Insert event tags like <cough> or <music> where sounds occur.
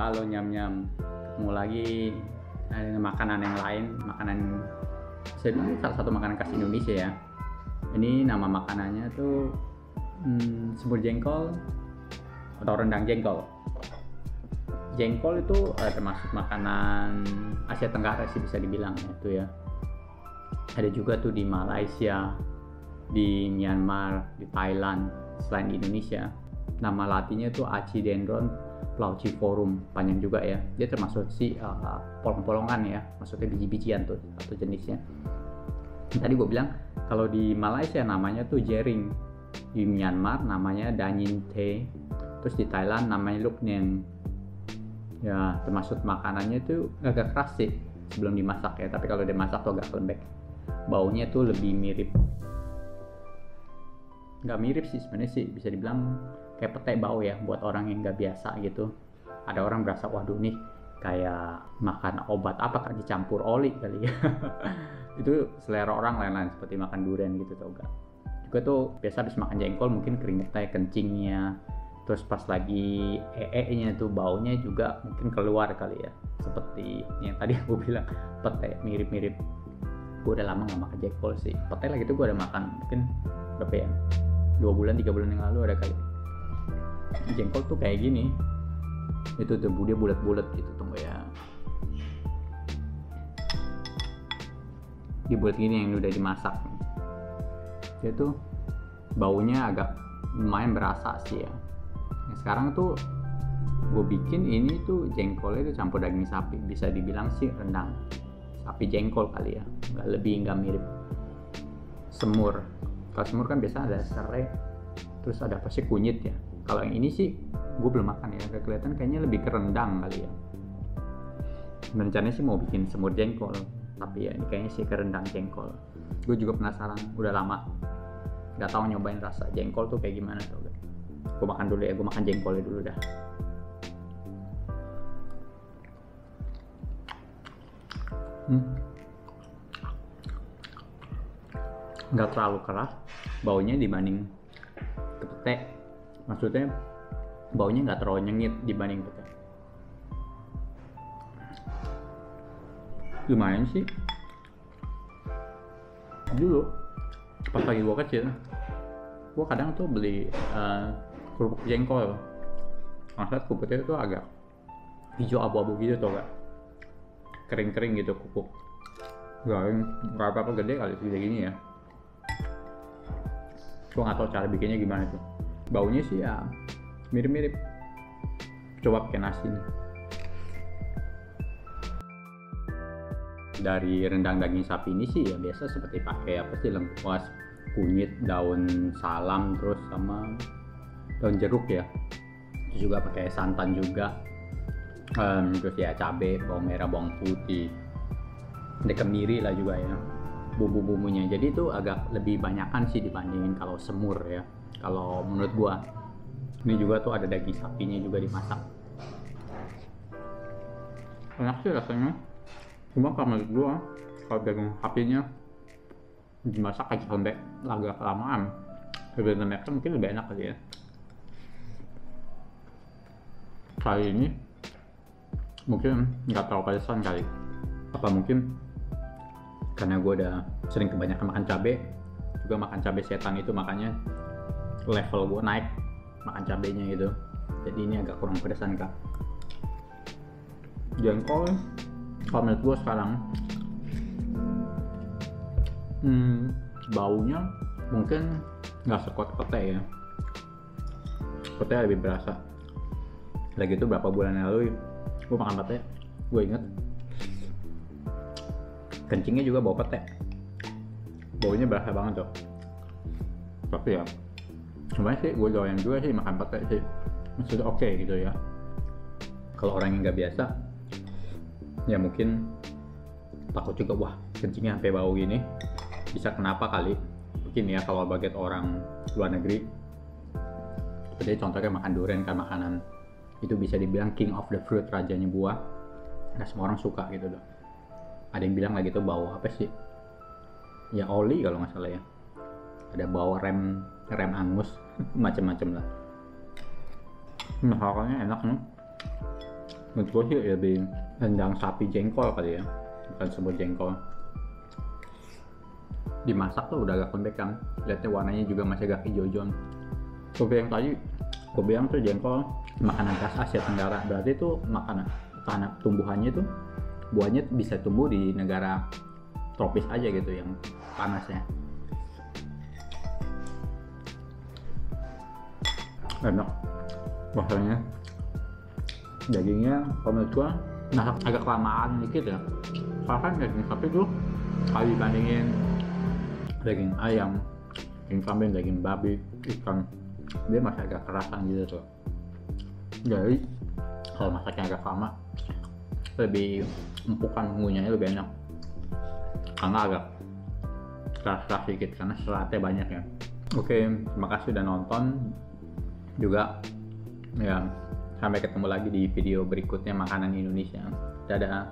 halo nyam-nyam. Ketemu lagi dengan makanan yang lain Makanan Saya bilang salah satu makanan khas Indonesia ya. Ini nama makanannya tuh hmm, Semur jengkol Atau rendang jengkol. Jengkol itu uh, termasuk makanan Asia Tenggara sih bisa dibilang itu ya. Ada juga tuh di Malaysia Di Myanmar, di Thailand Selain di Indonesia. Nama latinnya tuh Acidendron Plauciforum panjang juga ya. Dia termasuk si uh, polong-polongan ya maksudnya biji-bijian tuh atau jenisnya. Tadi gue bilang kalau di Malaysia namanya tuh jering. Di Myanmar namanya danyin te terus di Thailand namanya luknyen ya termasuk makanannya itu agak keras sih sebelum dimasak ya tapi kalau dimasak tuh agak lembek. Baunya tuh lebih mirip. Nggak mirip sih sebenarnya sih bisa dibilang kayak petai bau ya buat orang yang nggak biasa gitu. Ada orang berasa waduh nih kayak makan obat apa kan dicampur oli kali ya. <laughs> Itu selera orang lain-lain seperti makan durian gitu tau gak juga tuh biasa habis makan jengkol mungkin keringetnya kencingnya terus pas lagi ee nya tuh baunya juga mungkin keluar kali ya. Seperti yang tadi aku bilang pete mirip-mirip. Gue udah lama gak makan jengkol sih. Pete lagi tuh gue udah makan mungkin berapa ya? Dua bulan tiga bulan yang lalu ada kali jengkol tuh kayak gini. Itu tuh dia bulat-bulat gitu tunggu ya. Dibuat gini yang udah dimasak. Dia tuh baunya agak lumayan berasa sih ya. Nah, sekarang tuh gue bikin ini tuh jengkolnya itu campur daging sapi. Bisa dibilang sih rendang. Sapi jengkol kali ya. Nggak lebih nggak mirip. Semur. Kalau semur kan biasa ada serai terus ada apa sih? Kunyit ya kalau yang ini sih gue belum makan ya. Gak kelihatan kayaknya lebih kerendang kali ya. Rencananya sih mau bikin semur jengkol tapi ya ini kayaknya sih kerendang jengkol. Gue juga penasaran udah lama. Nggak tahu nyobain rasa jengkol tuh kayak gimana tuh gue makan dulu ya gue makan jengkolnya dulu dah. Hmm. nggak terlalu keras baunya dibanding maksudnya baunya nggak terlalu nyengit dibanding pete lumayan sih. Dulu pas lagi gua kecil gua kadang tuh beli uh, kerupuk jengkol. Maksudnya kerupuknya itu agak hijau abu-abu gitu tuh gak kering-kering gitu kerupuk. Garing berapa apa gede kali segede gini ya. Gua nggak tahu cara bikinnya gimana tuh baunya sih ya mirip-mirip. Coba pakai nasi nih. Dari rendang daging sapi ini sih ya biasa seperti pakai apa sih lengkuas kunyit daun salam terus sama daun jeruk ya. Terus juga pakai santan juga. Um, terus ya cabai bawang merah bawang putih. Ada kemiri lah juga ya bumbu-bumbunya. Jadi itu agak lebih banyakan sih dibandingin kalau semur ya kalau menurut gua ini juga tuh ada daging sapinya juga dimasak. Enak sih rasanya. Cuma kalau menurut gua kalau daging sapinya dimasak aja sampai agak kelamaan. Lebih enak mungkin lebih enak kali ya. Kali ini mungkin nggak terlalu pedesan kali. Apa mungkin? Karena gue udah sering kebanyakan makan cabai juga makan cabai setan itu makanya level gue naik makan cabenya gitu. Jadi ini agak kurang pedesan kak. Jengkol kalau menurut gue sekarang hmm, baunya mungkin nggak sekuat pete ya. Pete lebih berasa. Lagi itu berapa bulan yang lalu gue makan pete gue inget kencingnya juga bau pete. Baunya berasa banget tuh tapi ya sebenarnya sih gue doyan juga sih makan pete sih. Maksudnya oke okay, gitu ya. Kalau orang yang nggak biasa ya mungkin takut juga wah kencingnya sampai bau gini. Bisa kenapa kali? Mungkin ya kalau bagian orang luar negeri seperti contohnya makan durian kan makanan. Itu bisa dibilang king of the fruit rajanya buah. Nggak semua orang suka gitu loh. Ada yang bilang lagi tuh bau apa sih? Ya oli kalau nggak salah ya. Ada bau rem rem angus <laughs> macam-macam lah. Masakannya enak nih menurut gue sih lebih rendang sapi jengkol kali ya. Bukan sebut jengkol. Dimasak tuh udah agak lembek kan lihatnya warnanya juga masih agak hijau-hijau kopi yang tadi kopi yang tuh jengkol makanan khas Asia Tenggara. Berarti itu makanan tanah tumbuhannya tuh buahnya bisa tumbuh di negara tropis aja gitu yang panasnya enak. Rasanya dagingnya kalau menurut gua nah agak kelamaan dikit ya. Kan daging sapi tuh kalau dibandingin daging ayam daging kambing daging babi ikan dia masih agak kerasan gitu tuh. Jadi kalau masaknya agak lama lebih empukan ngunyahnya lebih enak. Karena agak keras-keras sedikit karena seratnya banyak ya. Oke terima kasih sudah nonton juga. Ya sampai ketemu lagi di video berikutnya makanan Indonesia. Dadah